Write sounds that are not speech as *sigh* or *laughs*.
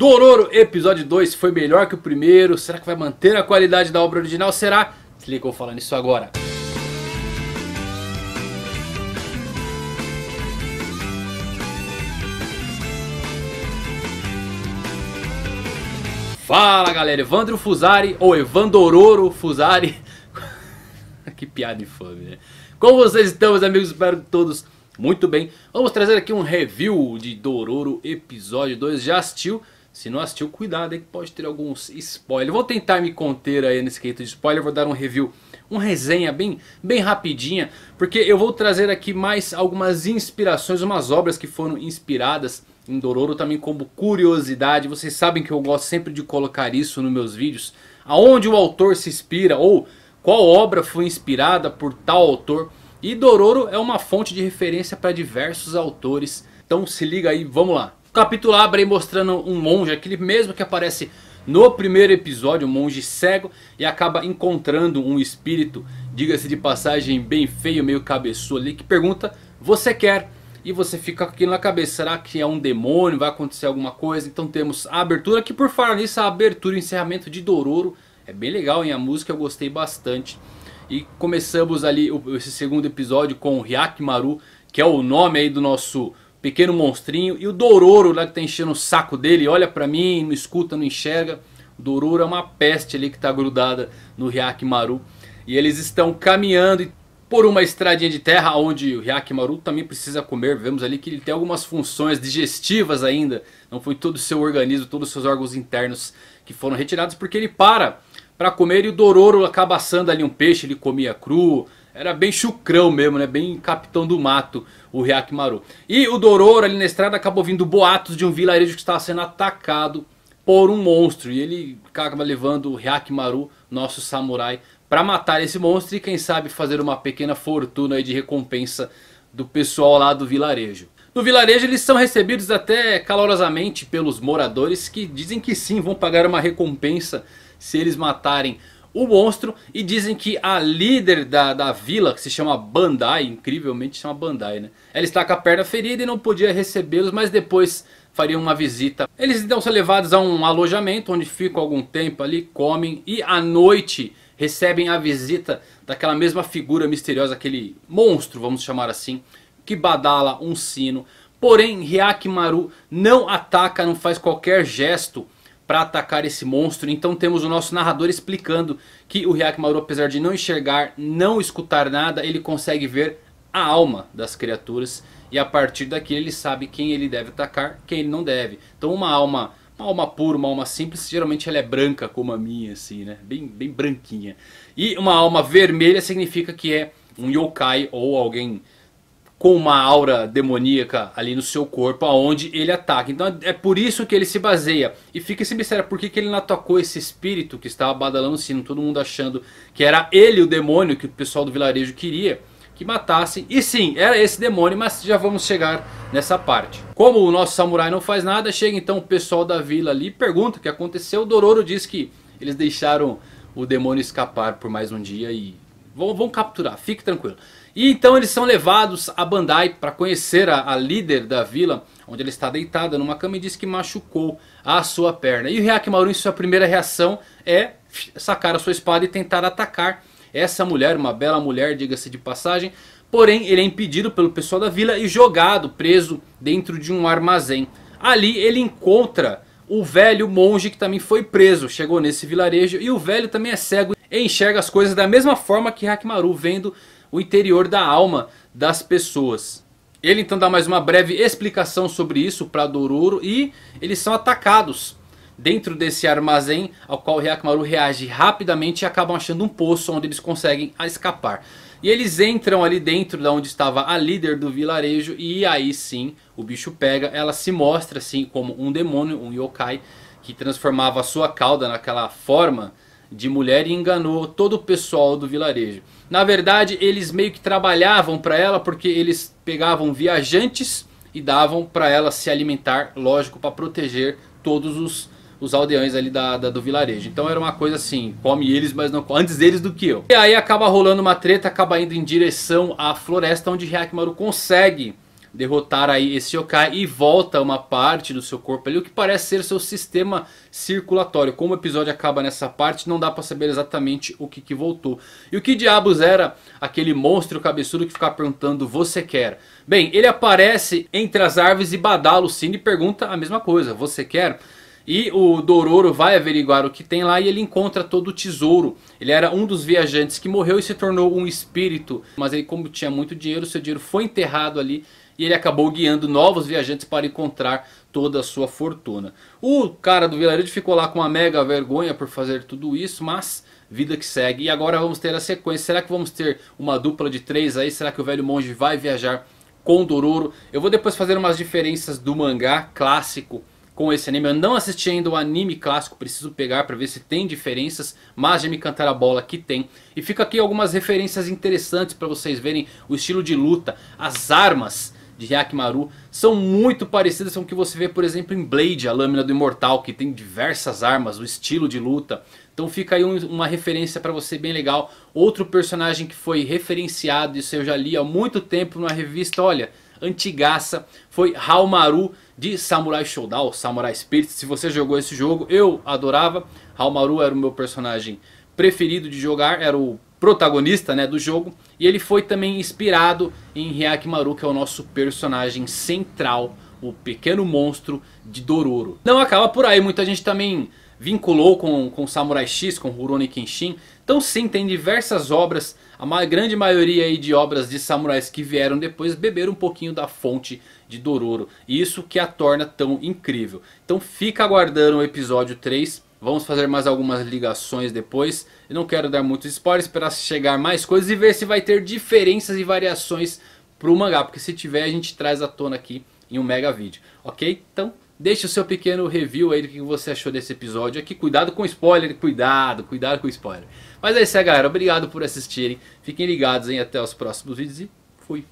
Dororo episódio 2 foi melhor que o primeiro? Será que vai manter a qualidade da obra original? Será? Se liga eu falar nisso agora. Fala galera, Evandro Fusari ou Evandororo Fusari *laughs* Que piada infame né? Como vocês estão meus amigos? Espero que todos muito bem Vamos trazer aqui um review de Dororo episódio 2 Já assistiu? Se não assistiu, cuidado aí que pode ter alguns spoilers Vou tentar me conter aí nesse quesito de spoiler Vou dar um review, uma resenha bem, bem rapidinha Porque eu vou trazer aqui mais algumas inspirações Umas obras que foram inspiradas em Dororo também como curiosidade. Vocês sabem que eu gosto sempre de colocar isso nos meus vídeos. Aonde o autor se inspira ou qual obra foi inspirada por tal autor. E Dororo é uma fonte de referência para diversos autores. Então se liga aí, vamos lá. O capítulo abre mostrando um monge, aquele mesmo que aparece no primeiro episódio, um monge cego. E acaba encontrando um espírito, diga-se de passagem, bem feio, meio cabeçudo ali. Que pergunta, você quer e você fica com aquilo na cabeça, será que é um demônio, vai acontecer alguma coisa? Então temos a abertura, que por falar nisso, a abertura e encerramento de Dororo é bem legal, hein? a música eu gostei bastante. E começamos ali esse segundo episódio com o Hyakimaru, que é o nome aí do nosso pequeno monstrinho. E o Dororo lá que tá enchendo o saco dele, olha pra mim, não escuta, não enxerga. O Dororo é uma peste ali que tá grudada no Hyakimaru. E eles estão caminhando por uma estradinha de terra onde o Hyakimaru também precisa comer. Vemos ali que ele tem algumas funções digestivas ainda. Não foi todo o seu organismo, todos os seus órgãos internos que foram retirados porque ele para para comer e o Dororo acaba assando ali um peixe, ele comia cru. Era bem chucrão mesmo, né? Bem capitão do mato o Hyakimaru. E o Dororo ali na estrada acabou ouvindo boatos de um vilarejo que estava sendo atacado por um monstro. E ele acaba levando o Hyakimaru, nosso samurai, para matar esse monstro e quem sabe fazer uma pequena fortuna de recompensa do pessoal lá do vilarejo. No vilarejo eles são recebidos até calorosamente pelos moradores que dizem que sim vão pagar uma recompensa se eles matarem o monstro. E dizem que a líder da, da vila, que se chama Bandai, incrivelmente chama Bandai né. Ela está com a perna ferida e não podia recebê-los, mas depois fariam uma visita. Eles então são levados a um alojamento onde ficam algum tempo ali, comem e à noite recebem a visita daquela mesma figura misteriosa, aquele monstro, vamos chamar assim, que badala um sino. Porém, Hyakimaru não ataca, não faz qualquer gesto para atacar esse monstro. Então temos o nosso narrador explicando que o Hyakimaru, apesar de não enxergar, não escutar nada, ele consegue ver a alma das criaturas. E a partir daqui ele sabe quem ele deve atacar, quem ele não deve. Então uma alma uma alma pura, uma alma simples, geralmente ela é branca como a minha, assim, né? Bem, bem branquinha. E uma alma vermelha significa que é um yokai ou alguém com uma aura demoníaca ali no seu corpo aonde ele ataca. Então é por isso que ele se baseia. E fica esse mistério, por que, que ele não atacou esse espírito que estava badalando o sino, todo mundo achando que era ele o demônio que o pessoal do vilarejo queria que matassem. E sim, era esse demônio, mas já vamos chegar nessa parte. Como o nosso samurai não faz nada, chega então o pessoal da vila ali e pergunta o que aconteceu. O Dororo diz que eles deixaram o demônio escapar por mais um dia e vão, vão capturar, fique tranquilo. E então eles são levados a Bandai para conhecer a, a, líder da vila, onde ela está deitada numa cama e diz que machucou a sua perna. E o Hyakimaru em sua primeira reação é sacar a sua espada e tentar atacar essa mulher, uma bela mulher, diga-se de passagem. Porém, ele é impedido pelo pessoal da vila e jogado, preso dentro de um armazém. Ali ele encontra o velho monge que também foi preso, chegou nesse vilarejo. E o velho também é cego e enxerga as coisas da mesma forma que Hakimaru, vendo o interior da alma das pessoas. Ele então dá mais uma breve explicação sobre isso para Dororo e eles são atacados dentro desse armazém ao qual Hyakumaru reage rapidamente e acabam achando um poço onde eles conseguem escapar. E eles entram ali dentro de onde estava a líder do vilarejo e aí sim o bicho pega. Ela se mostra assim como um demônio, um yokai que transformava a sua cauda naquela forma de mulher e enganou todo o pessoal do vilarejo. Na verdade eles meio que trabalhavam para ela porque eles pegavam viajantes e davam para ela se alimentar, lógico, para proteger todos os os aldeões ali da, da, do vilarejo. Então era uma coisa assim, come eles, mas não antes deles do que eu. E aí acaba rolando uma treta, acaba indo em direção à floresta onde Hyakimaru consegue derrotar aí esse yokai e volta uma parte do seu corpo ali, o que parece ser seu sistema circulatório. Como o episódio acaba nessa parte, não dá pra saber exatamente o que, que voltou. E o que diabos era aquele monstro cabeçudo que ficava perguntando, você quer? Bem, ele aparece entre as árvores e badala o Cine e pergunta a mesma coisa, você quer? E o Dororo vai averiguar o que tem lá e ele encontra todo o tesouro. Ele era um dos viajantes que morreu e se tornou um espírito. Mas ele como tinha muito dinheiro, seu dinheiro foi enterrado ali. E ele acabou guiando novos viajantes para encontrar toda a sua fortuna. O cara do vilarejo ficou lá com uma mega vergonha por fazer tudo isso, mas vida que segue. E agora vamos ter a sequência. Será que vamos ter uma dupla de três aí? Será que o velho monge vai viajar com Dororo? Eu vou depois fazer umas diferenças do mangá clássico com esse anime. Eu não assisti ainda o anime clássico, preciso pegar para ver se tem diferenças, mas já me cantaram a bola que tem. E fica aqui algumas referências interessantes para vocês verem o estilo de luta, as armas de Hyakimaru são muito parecidas com o que você vê por exemplo em Blade, a lâmina do Imortal, que tem diversas armas, o estilo de luta. Então fica aí um, uma referência para você bem legal. Outro personagem que foi referenciado, isso eu já li há muito tempo numa revista, olha, antigaça, foi Haomaru de Samurai Shodown, Samurai Spirit. Se você jogou esse jogo, eu adorava. Haomaru era o meu personagem preferido de jogar, era o protagonista né, do jogo. E ele foi também inspirado em Hyakimaru, que é o nosso personagem central, o pequeno monstro de Dororo. Não acaba por aí, muita gente também vinculou com, com Samurai X, com Rurouni Kenshin. Então sim, tem diversas obras, a grande maioria aí de obras de samurais que vieram depois beberam um pouquinho da fonte de Dororo. E isso que a torna tão incrível. Então fica aguardando o episódio 3. Vamos fazer mais algumas ligações depois. Eu não quero dar muitos spoilers, esperar chegar mais coisas e ver se vai ter diferenças e variações para o mangá. Porque se tiver a gente traz à tona aqui em um mega vídeo. Ok? Então deixe o seu pequeno review aí do que você achou desse episódio aqui. Cuidado com spoiler, cuidado, cuidado com spoiler. Mas é isso aí galera, obrigado por assistirem. Fiquem ligados hein, até os próximos vídeos e fui.